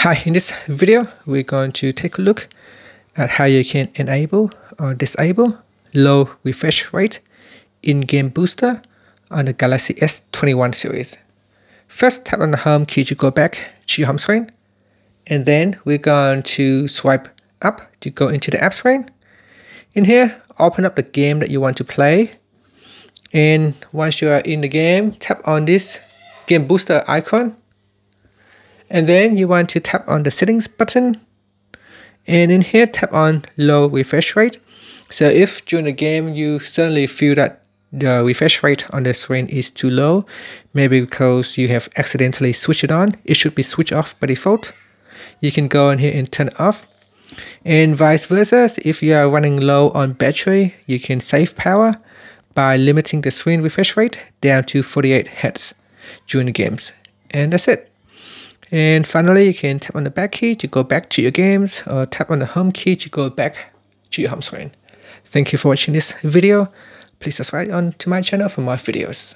Hi, in this video, we're going to take a look at how you can enable or disable low refresh rate in-game booster on the Galaxy S21 series. First, tap on the home key to go back to your home screen, and then we're going to swipe up to go into the app screen. In here, open up the game that you want to play, and once you are in the game, tap on this game booster icon and then you want to tap on the settings button. And in here tap on low refresh rate. So if during the game you suddenly feel that the refresh rate on the screen is too low maybe because you have accidentally switched it on it should be switched off by default. You can go in here and turn it off. And vice versa if you are running low on battery you can save power by limiting the screen refresh rate down to 48 Hz during the games. And that's it and finally, you can tap on the back key to go back to your games or tap on the home key to go back to your home screen. Thank you for watching this video. Please subscribe on to my channel for more videos.